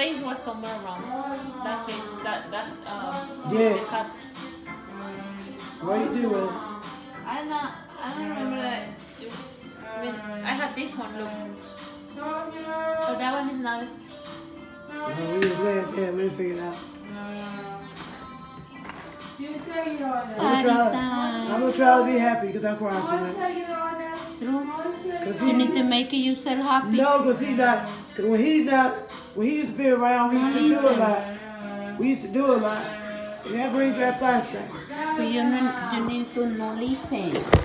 face was somewhere wrong. That's it. that that's um. Yeah. the cut. What are you doing? with it? I not. I don't remember that. I mean, I had this one look, but that one is not. As, Uh, we just laid there. We didn't figure it out. I'm gonna try. I'm gonna try to be happy because I cried too much. True. Cause You need to make yourself happy. no, cause he not. Cause when he's not, when he used to be around, we used to do a lot. We used to do a lot, and that brings back flashbacks. But you, need- you need to know listen.